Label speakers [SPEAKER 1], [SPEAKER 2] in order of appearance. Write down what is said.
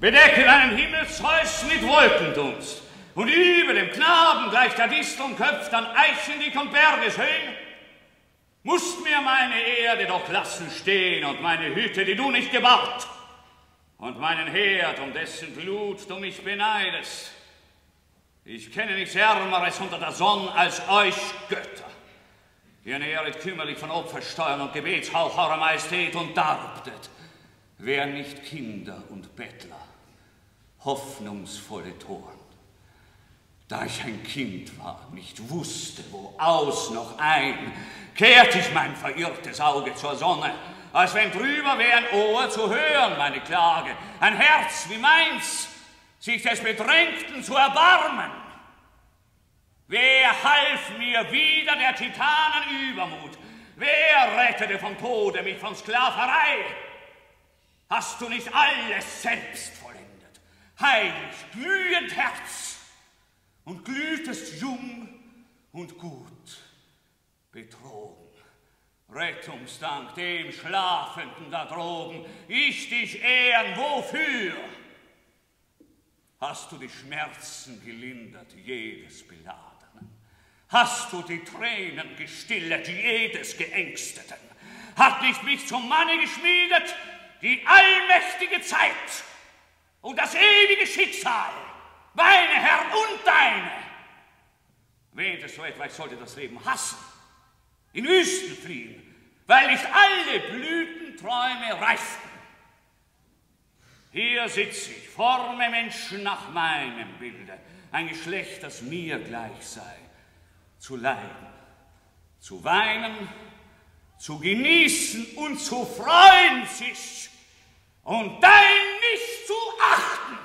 [SPEAKER 1] Bedecke deinen Himmel, Zeus, mit Wolkendunst. Und über dem Knaben gleich der Disteln köpft an Eichendick und Bergeshöhen. Musst mir meine Erde doch lassen stehen und meine Hütte, die du nicht gebaut. Und meinen Herd, um dessen Blut du mich beneidest. Ich kenne nichts Ärmeres unter der Sonne als euch Götter. Ihr nähret kümmerlich von Opfersteuern und Gebetshauch eurer Majestät und darbtet, wer nicht Kinder und Bettler, hoffnungsvolle Toren. Da ich ein Kind war, nicht wusste, wo aus noch ein, kehrt ich mein verirrtes Auge zur Sonne, als wenn drüber wäre ein Ohr zu hören, meine Klage, ein Herz wie meins, sich des Bedrängten zu erbarmen. Wer half mir wieder der Titanen Übermut? Wer rettete vom Tode mich von Sklaverei? Hast du nicht alles selbst vollendet, heilig, glühend Herz, und glühtest jung und gut, betrogen. Rettungsdank dem Schlafenden da droben, ich dich ehren, wofür? Hast du die Schmerzen gelindert, jedes Beladenen? Hast du die Tränen gestillet, jedes Geängsteten? Hat nicht mich zum Manne geschmiedet, die allmächtige Zeit und das ewige Schicksal, meine Herr und deine? Wähntest du etwa, ich sollte das Leben hassen, in Wüsten fliehen, weil nicht alle Blütenträume reichten? Hier sitze ich, forme Menschen nach meinem Bilde, ein Geschlecht, das mir gleich sei, zu leiden, zu weinen, zu genießen und zu freuen sich und dein nicht zu achten,